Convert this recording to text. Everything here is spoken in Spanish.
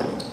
Amén.